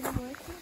didn't work.